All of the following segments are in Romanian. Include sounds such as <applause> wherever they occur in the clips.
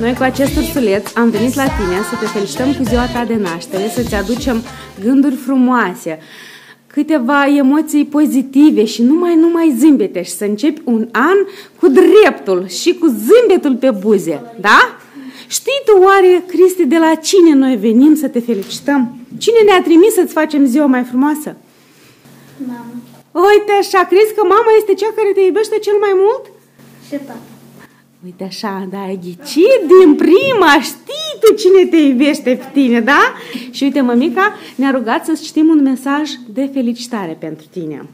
noi cu acest ursuleț am venit la tine să te felicităm cu ziua ta de naștere, să-ți aducem gânduri frumoase, câteva emoții pozitive și numai, numai zâmbete și să începi un an cu dreptul și cu zâmbetul pe buze, da? Știi tu oare, Cristi, de la cine noi venim să te felicităm? Cine ne-a trimis să-ți facem ziua mai frumoasă? Mama Uite așa, crezi că mama este cea care te iubește cel mai mult? și tata. Uite așa, da, ai ghicit din prima, știi tu cine te iubește pe tine, da? Și uite, mămica ne-a rugat să citim un mesaj de felicitare pentru tine.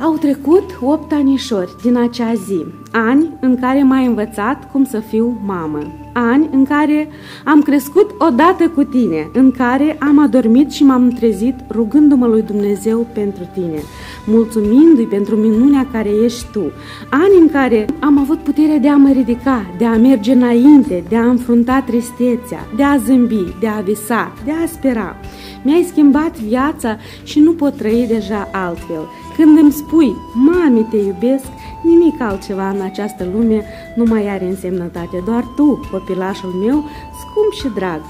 Au trecut opt anișori din acea zi, ani în care m-ai învățat cum să fiu mamă, ani în care am crescut odată cu tine, în care am adormit și m-am trezit rugându-mă lui Dumnezeu pentru tine, mulțumindu-i pentru minunea care ești tu, ani în care am avut puterea de a mă ridica, de a merge înainte, de a înfrunta tristețea, de a zâmbi, de a visa, de a spera. Mi-ai schimbat viața și nu pot trăi deja altfel. Când îmi spui, mami, te iubesc, nimic altceva în această lume nu mai are însemnătate, doar tu, copilașul meu, scump și drag.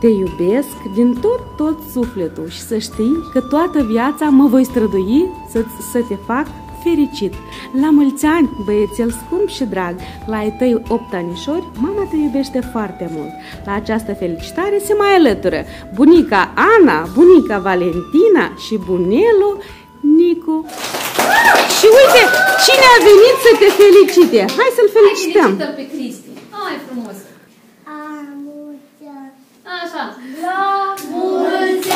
Te iubesc din tot, tot sufletul și să știi că toată viața mă voi strădui să, să te fac fericit. La mulți ani, băiețel scump și drag, la ai tăi opt anișori, mama te iubește foarte mult. La această felicitare se mai alătură bunica Ana, bunica Valentina și bunelul Nicu. Și uite, cine a venit să te felicite? Hai să-l felicităm! Felicităm pe Cristi. Hai frumos. Amuția. Așa. La mulți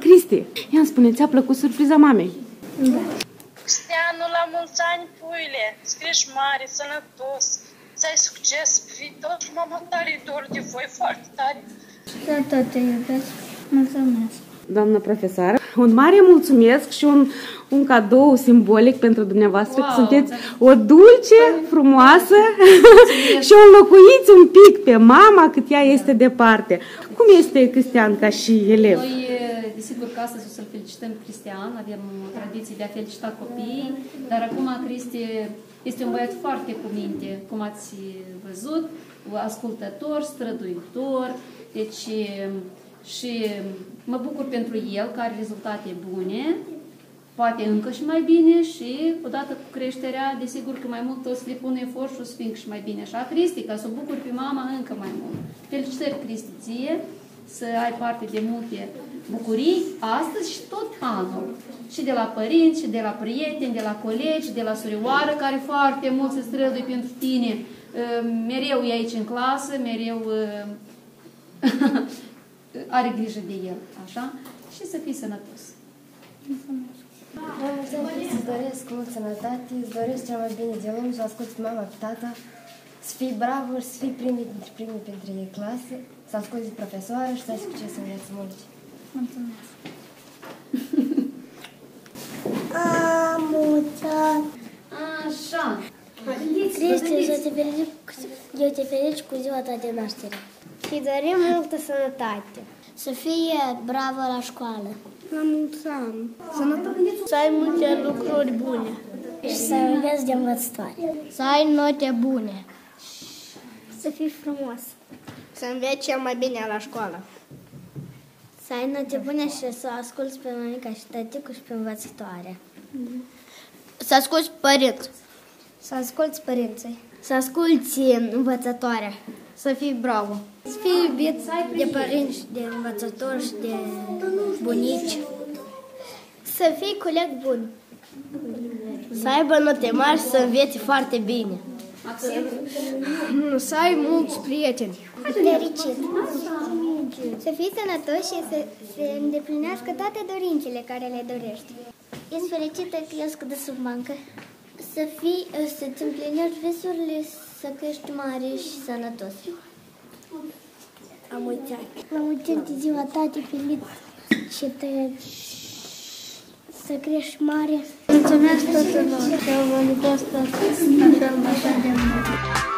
Cristi, ia-mi spune, ți-a plăcut surpriza mamei? Cristianu, la mulți ani, puile, să crești mare, sănătos, să ai succes pe viitor și mama tare dor de voi foarte tare. Tata, te iubesc. Mulțumesc. Doamnă profesoară, un mare mulțumesc și un, un cadou simbolic pentru dumneavoastră, că Wow, sunteți da. o dulce, frumoasă <laughs> și o înlocuiți un pic pe mama cât ea este departe. Cum este Cristian ca și elev? Noi, desigur că astăzi o să-l felicităm pe Cristian, avem tradiție de a felicita copiii, dar acum Cristi este un băiat foarte cu minte, cum ați văzut, ascultător, străduitor, deci și mă bucur pentru el că are rezultate bune, poate încă și mai bine și odată cu creșterea, desigur că mai mult o să le pun efort și o să fie încă și mai bine. Așa, Cristi, ca să o bucur pe mama încă mai mult. Felicitări, Cristi, ție, să ai parte de multe bucurii astăzi și tot anul. Și de la părinți, și de la prieteni, de la colegi, de la surioară, care foarte mult se străduie pentru tine. Uh, Mereu e aici în clasă, mereu uh, <laughs> are grijă de el, așa? Și să fii sănătos. La mulți ani îți doresc mult sănătate, îți doresc cel mai bine de lume, să asculti mama pe tata, să fii bravo și să fii primii dintre primii pentru clasă, să asculti profesoară și să ai succes în viața muncii. Mulțumesc. <laughs> Amuția. Așa. Cristi, să te felicit, eu te felicit cu ziua ta de naștere. Și dorim multă sănătate. Să fie bravă la școală. La mulți ani. Sănătate. Să ai multe lucruri bune. Și să înveți de învățătoare. Să ai note bune. Să fii frumos. Să înveți cel mai bine la școală. Să ai note bune și să asculți pe mămica și tăticul și pe învățătoare. Să asculți părinți. Să asculți părinții. Să asculți învățătoarea. Să fii bravo. Să fii iubit de părinți, de învățători și de bunici. Să fii coleg bun. Să aibă note mari și să înveți foarte bine. Să ai mulți prieteni. Fericit. Să fii sănătos și să se îndeplinească toate dorințele care le dorești. Ești fericită că eu scădă sub bancă. Să fii, să-ți împlinești visurile, să crești mare și sănătos. Am uitat. La mulți ani de ziua ta te felicit și te să crești mare. Mulțumesc tuturor că au venit astăzi așa, așa de mult.